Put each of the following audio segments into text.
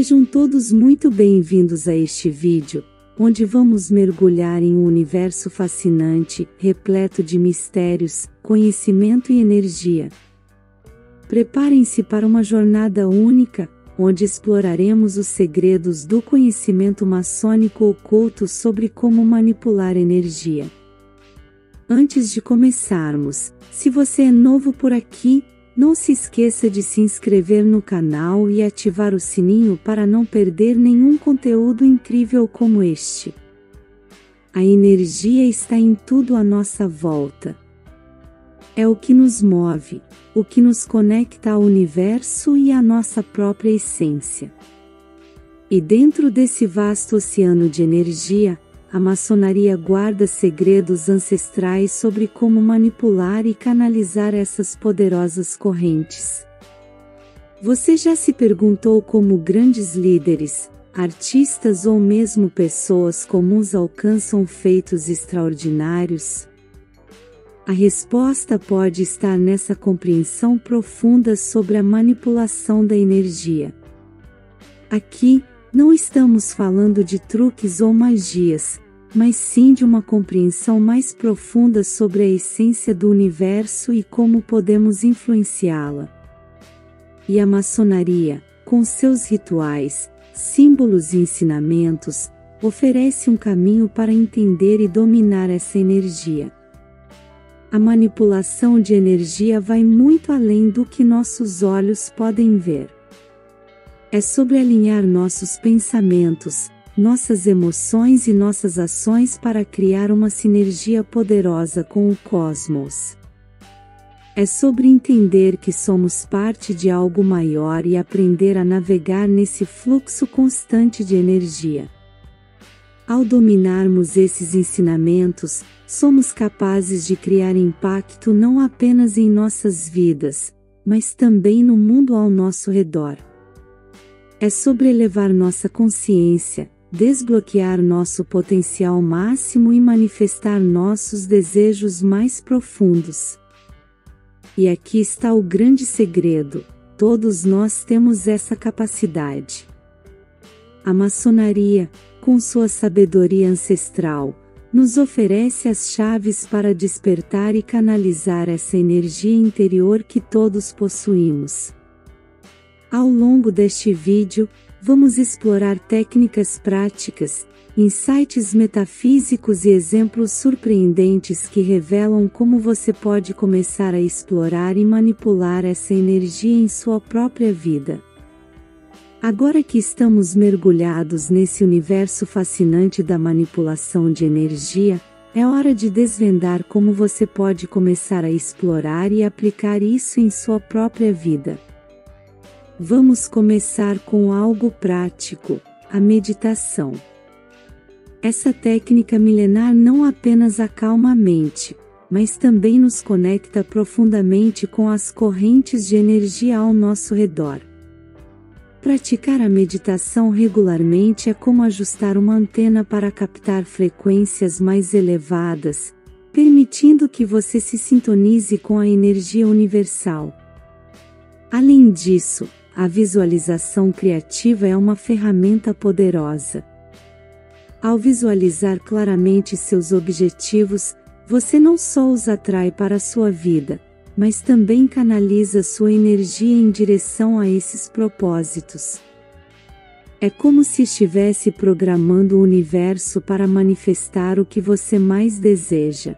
Sejam todos muito bem-vindos a este vídeo, onde vamos mergulhar em um universo fascinante, repleto de mistérios, conhecimento e energia. Preparem-se para uma jornada única, onde exploraremos os segredos do conhecimento maçônico oculto sobre como manipular energia. Antes de começarmos, se você é novo por aqui, não se esqueça de se inscrever no canal e ativar o sininho para não perder nenhum conteúdo incrível como este. A energia está em tudo à nossa volta. É o que nos move, o que nos conecta ao universo e à nossa própria essência. E dentro desse vasto oceano de energia, a maçonaria guarda segredos ancestrais sobre como manipular e canalizar essas poderosas correntes. Você já se perguntou como grandes líderes, artistas ou mesmo pessoas comuns alcançam feitos extraordinários? A resposta pode estar nessa compreensão profunda sobre a manipulação da energia. Aqui, não estamos falando de truques ou magias, mas sim de uma compreensão mais profunda sobre a essência do universo e como podemos influenciá-la. E a maçonaria, com seus rituais, símbolos e ensinamentos, oferece um caminho para entender e dominar essa energia. A manipulação de energia vai muito além do que nossos olhos podem ver. É sobre alinhar nossos pensamentos, nossas emoções e nossas ações para criar uma sinergia poderosa com o cosmos. É sobre entender que somos parte de algo maior e aprender a navegar nesse fluxo constante de energia. Ao dominarmos esses ensinamentos, somos capazes de criar impacto não apenas em nossas vidas, mas também no mundo ao nosso redor. É sobre elevar nossa consciência, desbloquear nosso potencial máximo e manifestar nossos desejos mais profundos. E aqui está o grande segredo: todos nós temos essa capacidade. A maçonaria, com sua sabedoria ancestral, nos oferece as chaves para despertar e canalizar essa energia interior que todos possuímos. Ao longo deste vídeo, vamos explorar técnicas práticas, insights metafísicos e exemplos surpreendentes que revelam como você pode começar a explorar e manipular essa energia em sua própria vida. Agora que estamos mergulhados nesse universo fascinante da manipulação de energia, é hora de desvendar como você pode começar a explorar e aplicar isso em sua própria vida. Vamos começar com algo prático, a meditação. Essa técnica milenar não apenas acalma a mente, mas também nos conecta profundamente com as correntes de energia ao nosso redor. Praticar a meditação regularmente é como ajustar uma antena para captar frequências mais elevadas, permitindo que você se sintonize com a energia universal. Além disso, a visualização criativa é uma ferramenta poderosa. Ao visualizar claramente seus objetivos, você não só os atrai para a sua vida, mas também canaliza sua energia em direção a esses propósitos. É como se estivesse programando o universo para manifestar o que você mais deseja.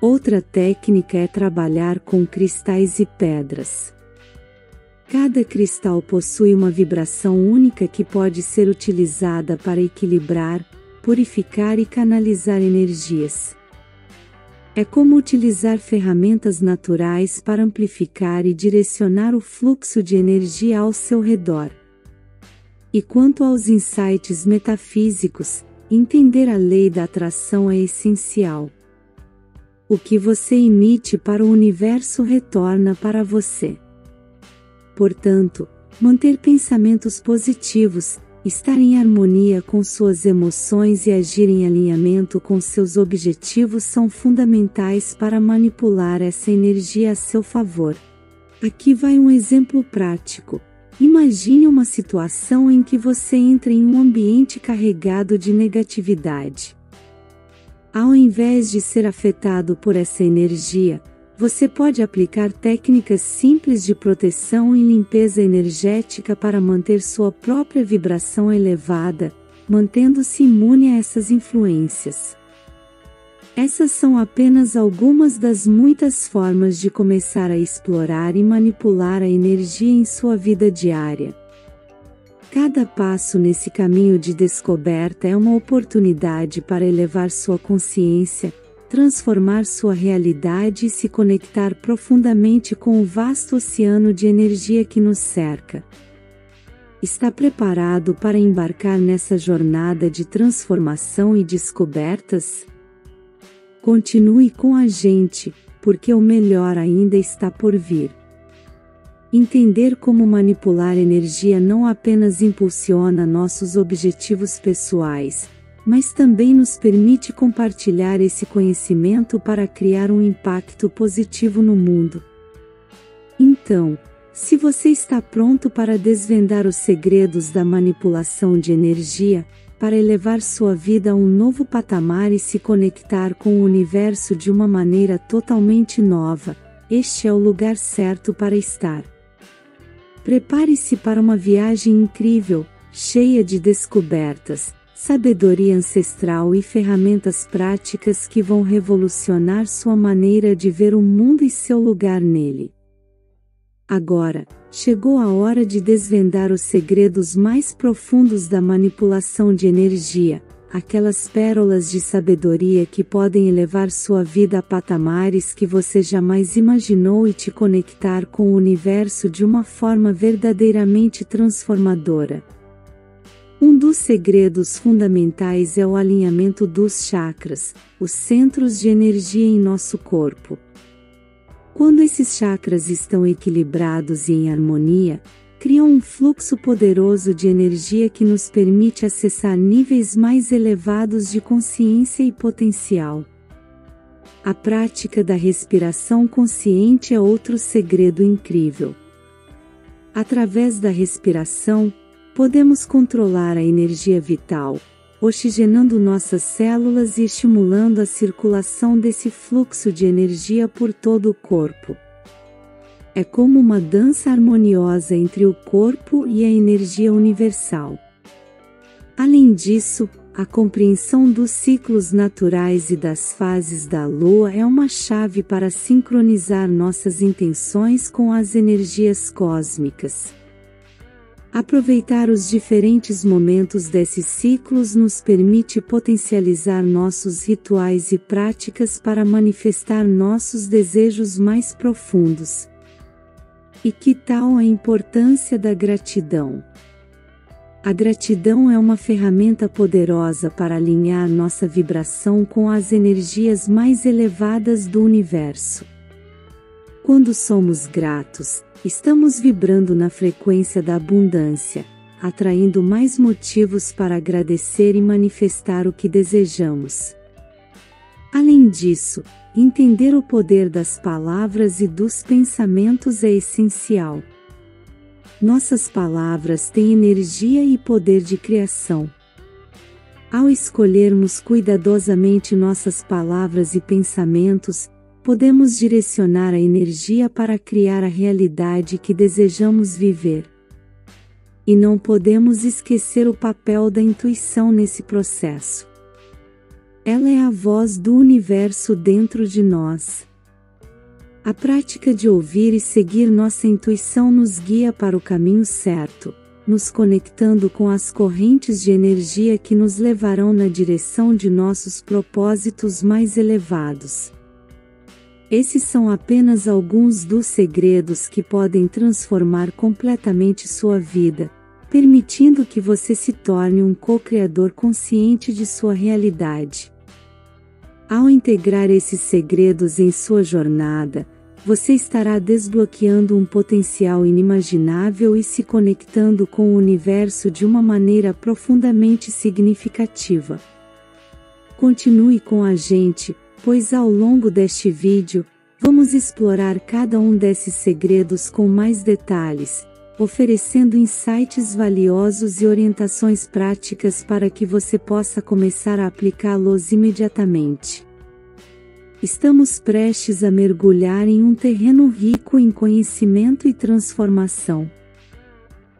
Outra técnica é trabalhar com cristais e pedras. Cada cristal possui uma vibração única que pode ser utilizada para equilibrar, purificar e canalizar energias. É como utilizar ferramentas naturais para amplificar e direcionar o fluxo de energia ao seu redor. E quanto aos insights metafísicos, entender a lei da atração é essencial. O que você emite para o universo retorna para você. Portanto, manter pensamentos positivos, estar em harmonia com suas emoções e agir em alinhamento com seus objetivos são fundamentais para manipular essa energia a seu favor. Aqui vai um exemplo prático. Imagine uma situação em que você entra em um ambiente carregado de negatividade. Ao invés de ser afetado por essa energia, você pode aplicar técnicas simples de proteção e limpeza energética para manter sua própria vibração elevada, mantendo-se imune a essas influências. Essas são apenas algumas das muitas formas de começar a explorar e manipular a energia em sua vida diária. Cada passo nesse caminho de descoberta é uma oportunidade para elevar sua consciência, transformar sua realidade e se conectar profundamente com o vasto oceano de energia que nos cerca. Está preparado para embarcar nessa jornada de transformação e descobertas? Continue com a gente, porque o melhor ainda está por vir. Entender como manipular energia não apenas impulsiona nossos objetivos pessoais, mas também nos permite compartilhar esse conhecimento para criar um impacto positivo no mundo. Então, se você está pronto para desvendar os segredos da manipulação de energia, para elevar sua vida a um novo patamar e se conectar com o universo de uma maneira totalmente nova, este é o lugar certo para estar. Prepare-se para uma viagem incrível, cheia de descobertas, sabedoria ancestral e ferramentas práticas que vão revolucionar sua maneira de ver o mundo e seu lugar nele. Agora, chegou a hora de desvendar os segredos mais profundos da manipulação de energia, aquelas pérolas de sabedoria que podem elevar sua vida a patamares que você jamais imaginou e te conectar com o universo de uma forma verdadeiramente transformadora. Um dos segredos fundamentais é o alinhamento dos chakras, os centros de energia em nosso corpo. Quando esses chakras estão equilibrados e em harmonia, criam um fluxo poderoso de energia que nos permite acessar níveis mais elevados de consciência e potencial. A prática da respiração consciente é outro segredo incrível. Através da respiração, podemos controlar a energia vital, oxigenando nossas células e estimulando a circulação desse fluxo de energia por todo o corpo. É como uma dança harmoniosa entre o corpo e a energia universal. Além disso, a compreensão dos ciclos naturais e das fases da Lua é uma chave para sincronizar nossas intenções com as energias cósmicas. Aproveitar os diferentes momentos desses ciclos nos permite potencializar nossos rituais e práticas para manifestar nossos desejos mais profundos. E que tal a importância da gratidão? A gratidão é uma ferramenta poderosa para alinhar nossa vibração com as energias mais elevadas do universo. Quando somos gratos, estamos vibrando na frequência da abundância, atraindo mais motivos para agradecer e manifestar o que desejamos. Além disso, entender o poder das palavras e dos pensamentos é essencial. Nossas palavras têm energia e poder de criação. Ao escolhermos cuidadosamente nossas palavras e pensamentos, podemos direcionar a energia para criar a realidade que desejamos viver. E não podemos esquecer o papel da intuição nesse processo. Ela é a voz do universo dentro de nós. A prática de ouvir e seguir nossa intuição nos guia para o caminho certo, nos conectando com as correntes de energia que nos levarão na direção de nossos propósitos mais elevados. Esses são apenas alguns dos segredos que podem transformar completamente sua vida, permitindo que você se torne um co-criador consciente de sua realidade. Ao integrar esses segredos em sua jornada, você estará desbloqueando um potencial inimaginável e se conectando com o universo de uma maneira profundamente significativa. Continue com a gente, pois ao longo deste vídeo, vamos explorar cada um desses segredos com mais detalhes, oferecendo insights valiosos e orientações práticas para que você possa começar a aplicá-los imediatamente. Estamos prestes a mergulhar em um terreno rico em conhecimento e transformação.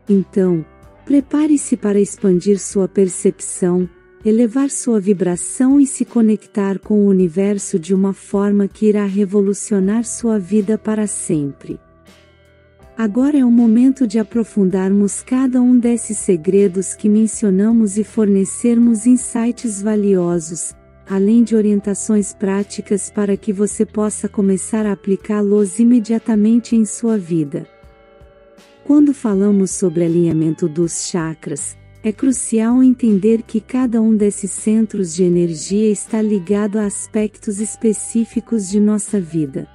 Então, prepare-se para expandir sua percepção, elevar sua vibração e se conectar com o universo de uma forma que irá revolucionar sua vida para sempre. Agora é o momento de aprofundarmos cada um desses segredos que mencionamos e fornecermos insights valiosos, além de orientações práticas para que você possa começar a aplicá-los imediatamente em sua vida. Quando falamos sobre alinhamento dos chakras, é crucial entender que cada um desses centros de energia está ligado a aspectos específicos de nossa vida.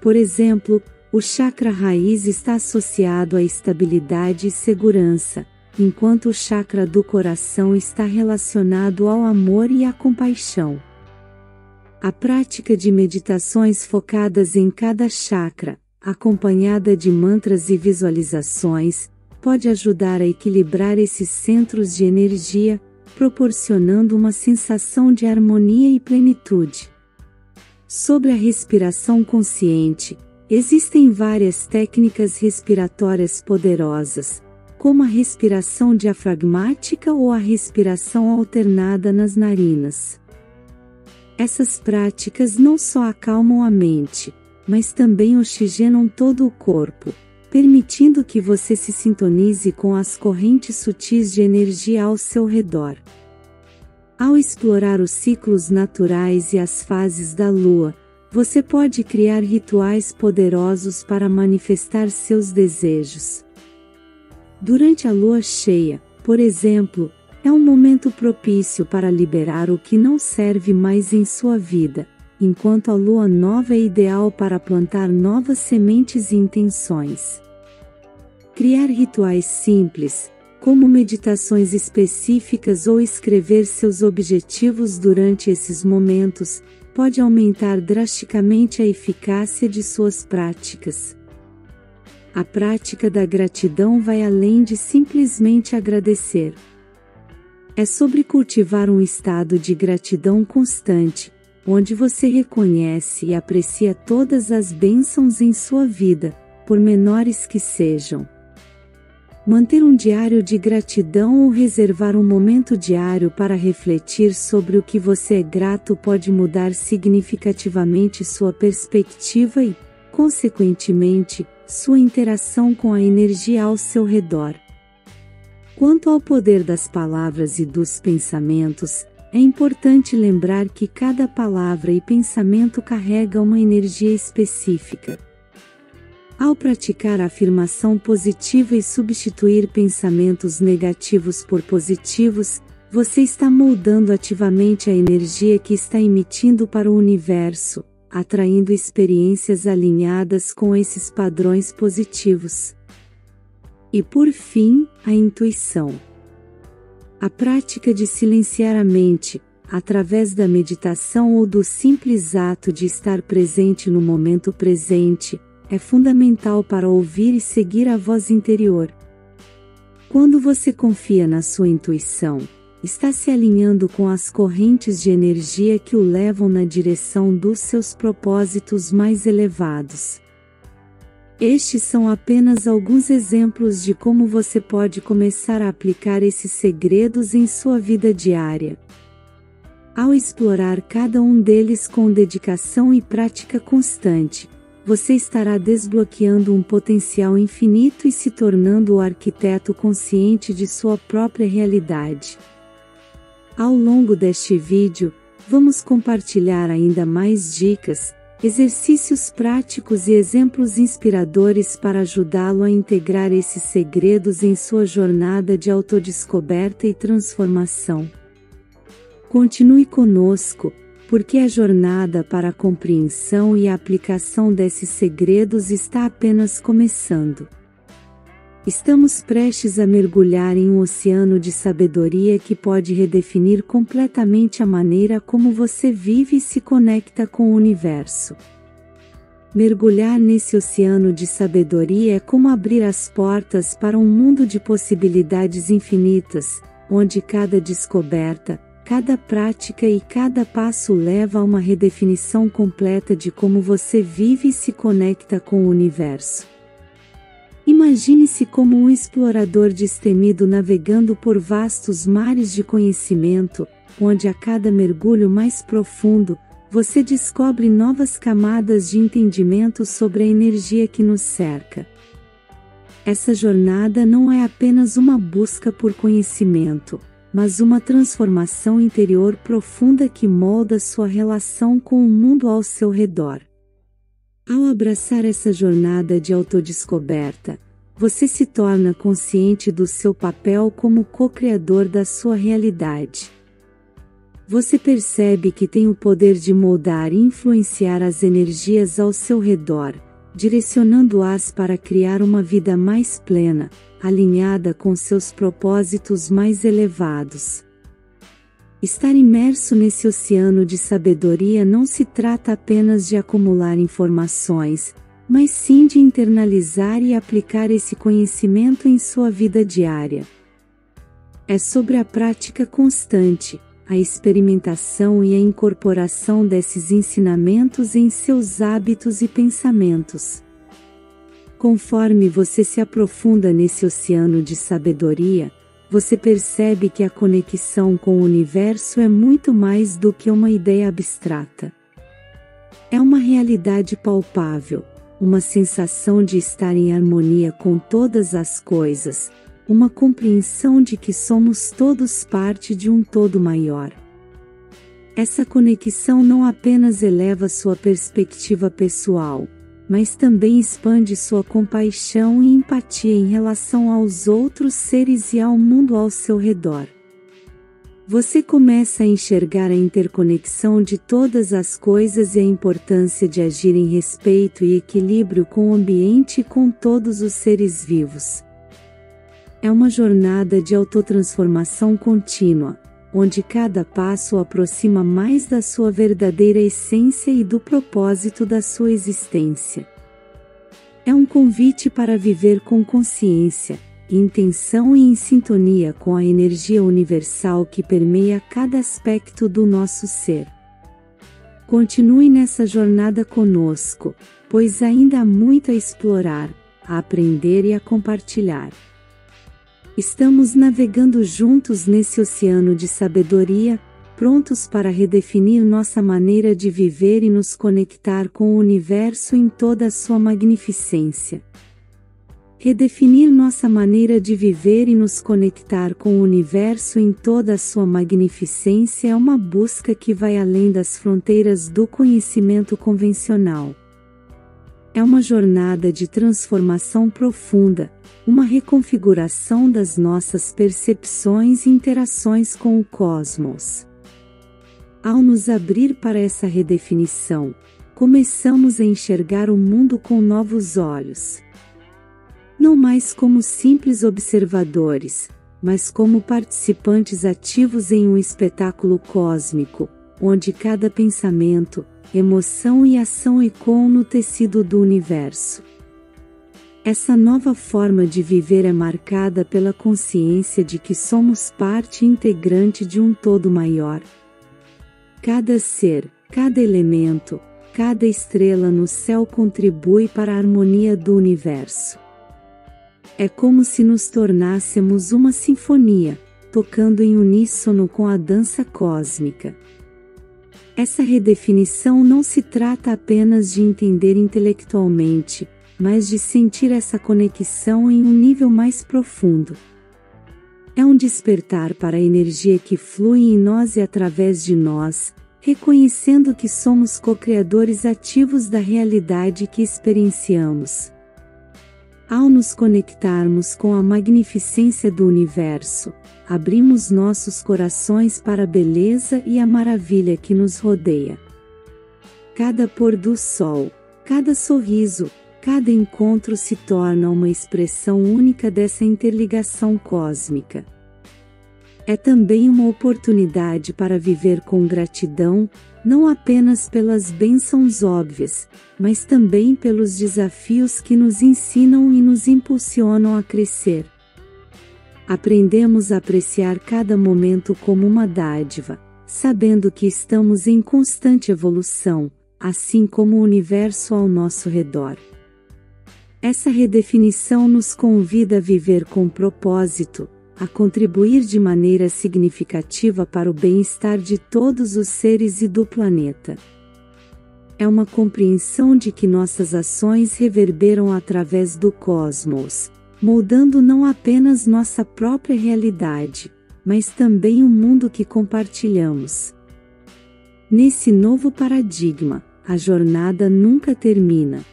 Por exemplo, o chakra raiz está associado à estabilidade e segurança, enquanto o chakra do coração está relacionado ao amor e à compaixão. A prática de meditações focadas em cada chakra, acompanhada de mantras e visualizações, pode ajudar a equilibrar esses centros de energia, proporcionando uma sensação de harmonia e plenitude. Sobre a respiração consciente, Existem várias técnicas respiratórias poderosas, como a respiração diafragmática ou a respiração alternada nas narinas. Essas práticas não só acalmam a mente, mas também oxigenam todo o corpo, permitindo que você se sintonize com as correntes sutis de energia ao seu redor. Ao explorar os ciclos naturais e as fases da lua, você pode criar rituais poderosos para manifestar seus desejos. Durante a lua cheia, por exemplo, é um momento propício para liberar o que não serve mais em sua vida, enquanto a lua nova é ideal para plantar novas sementes e intenções. Criar rituais simples, como meditações específicas ou escrever seus objetivos durante esses momentos, pode aumentar drasticamente a eficácia de suas práticas. A prática da gratidão vai além de simplesmente agradecer. É sobre cultivar um estado de gratidão constante, onde você reconhece e aprecia todas as bênçãos em sua vida, por menores que sejam. Manter um diário de gratidão ou reservar um momento diário para refletir sobre o que você é grato pode mudar significativamente sua perspectiva e, consequentemente, sua interação com a energia ao seu redor. Quanto ao poder das palavras e dos pensamentos, é importante lembrar que cada palavra e pensamento carrega uma energia específica. Ao praticar a afirmação positiva e substituir pensamentos negativos por positivos, você está moldando ativamente a energia que está emitindo para o universo, atraindo experiências alinhadas com esses padrões positivos. E por fim, a intuição. A prática de silenciar a mente, através da meditação ou do simples ato de estar presente no momento presente, é fundamental para ouvir e seguir a voz interior. Quando você confia na sua intuição, está se alinhando com as correntes de energia que o levam na direção dos seus propósitos mais elevados. Estes são apenas alguns exemplos de como você pode começar a aplicar esses segredos em sua vida diária. Ao explorar cada um deles com dedicação e prática constante, você estará desbloqueando um potencial infinito e se tornando o arquiteto consciente de sua própria realidade. Ao longo deste vídeo, vamos compartilhar ainda mais dicas, exercícios práticos e exemplos inspiradores para ajudá-lo a integrar esses segredos em sua jornada de autodescoberta e transformação. Continue conosco porque a jornada para a compreensão e a aplicação desses segredos está apenas começando. Estamos prestes a mergulhar em um oceano de sabedoria que pode redefinir completamente a maneira como você vive e se conecta com o universo. Mergulhar nesse oceano de sabedoria é como abrir as portas para um mundo de possibilidades infinitas, onde cada descoberta, cada prática e cada passo leva a uma redefinição completa de como você vive e se conecta com o universo. Imagine-se como um explorador destemido navegando por vastos mares de conhecimento, onde a cada mergulho mais profundo, você descobre novas camadas de entendimento sobre a energia que nos cerca. Essa jornada não é apenas uma busca por conhecimento, mas uma transformação interior profunda que molda sua relação com o mundo ao seu redor. Ao abraçar essa jornada de autodescoberta, você se torna consciente do seu papel como co-criador da sua realidade. Você percebe que tem o poder de moldar e influenciar as energias ao seu redor, direcionando-as para criar uma vida mais plena, alinhada com seus propósitos mais elevados. Estar imerso nesse oceano de sabedoria não se trata apenas de acumular informações, mas sim de internalizar e aplicar esse conhecimento em sua vida diária. É sobre a prática constante, a experimentação e a incorporação desses ensinamentos em seus hábitos e pensamentos. Conforme você se aprofunda nesse oceano de sabedoria, você percebe que a conexão com o universo é muito mais do que uma ideia abstrata. É uma realidade palpável, uma sensação de estar em harmonia com todas as coisas, uma compreensão de que somos todos parte de um todo maior. Essa conexão não apenas eleva sua perspectiva pessoal, mas também expande sua compaixão e empatia em relação aos outros seres e ao mundo ao seu redor. Você começa a enxergar a interconexão de todas as coisas e a importância de agir em respeito e equilíbrio com o ambiente e com todos os seres vivos. É uma jornada de autotransformação contínua, onde cada passo aproxima mais da sua verdadeira essência e do propósito da sua existência. É um convite para viver com consciência, intenção e em sintonia com a energia universal que permeia cada aspecto do nosso ser. Continue nessa jornada conosco, pois ainda há muito a explorar, a aprender e a compartilhar. Estamos navegando juntos nesse oceano de sabedoria, prontos para redefinir nossa maneira de viver e nos conectar com o universo em toda a sua magnificência. Redefinir nossa maneira de viver e nos conectar com o universo em toda a sua magnificência é uma busca que vai além das fronteiras do conhecimento convencional. É uma jornada de transformação profunda, uma reconfiguração das nossas percepções e interações com o cosmos. Ao nos abrir para essa redefinição, começamos a enxergar o mundo com novos olhos. Não mais como simples observadores, mas como participantes ativos em um espetáculo cósmico, onde cada pensamento, emoção e ação ecoam no tecido do universo. Essa nova forma de viver é marcada pela consciência de que somos parte integrante de um todo maior. Cada ser, cada elemento, cada estrela no céu contribui para a harmonia do universo. É como se nos tornássemos uma sinfonia, tocando em uníssono com a dança cósmica. Essa redefinição não se trata apenas de entender intelectualmente, mas de sentir essa conexão em um nível mais profundo. É um despertar para a energia que flui em nós e através de nós, reconhecendo que somos co-criadores ativos da realidade que experienciamos. Ao nos conectarmos com a magnificência do universo, abrimos nossos corações para a beleza e a maravilha que nos rodeia. Cada pôr do sol, cada sorriso, Cada encontro se torna uma expressão única dessa interligação cósmica. é também uma oportunidade para viver com gratidão, não apenas pelas bênçãos óbvias, mas também pelos desafios que nos ensinam e nos impulsionam a crescer. Aprendemos a apreciar cada momento como uma dádiva, sabendo que estamos em constante evolução, assim como o universo ao nosso redor. Essa redefinição nos convida a viver com propósito, a contribuir de maneira significativa para o bem-estar de todos os seres e do planeta. É uma compreensão de que nossas ações reverberam através do cosmos, moldando não apenas nossa própria realidade, mas também o mundo que compartilhamos. Nesse novo paradigma, a jornada nunca termina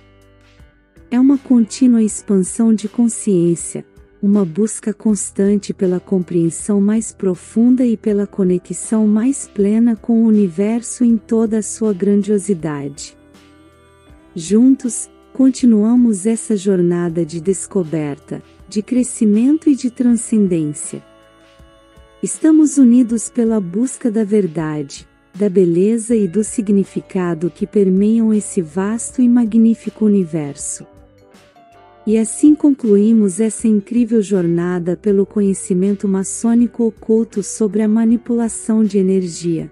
é uma contínua expansão de consciência, uma busca constante pela compreensão mais profunda e pela conexão mais plena com o universo em toda a sua grandiosidade. Juntos, continuamos essa jornada de descoberta, de crescimento e de transcendência. Estamos unidos pela busca da verdade, da beleza e do significado que permeiam esse vasto e magnífico universo. E assim concluímos essa incrível jornada pelo conhecimento maçônico oculto sobre a manipulação de energia.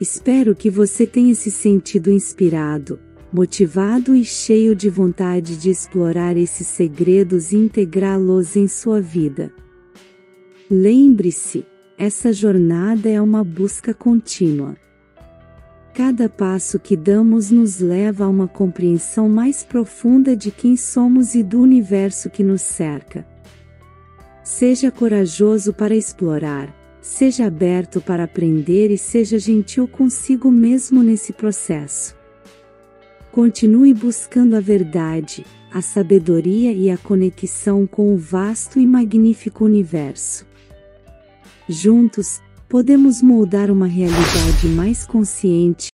Espero que você tenha se sentido inspirado, motivado e cheio de vontade de explorar esses segredos e integrá-los em sua vida. Lembre-se, essa jornada é uma busca contínua. Cada passo que damos nos leva a uma compreensão mais profunda de quem somos e do universo que nos cerca. Seja corajoso para explorar, seja aberto para aprender e seja gentil consigo mesmo nesse processo. Continue buscando a verdade, a sabedoria e a conexão com o vasto e magnífico universo. Juntos, podemos moldar uma realidade mais consciente,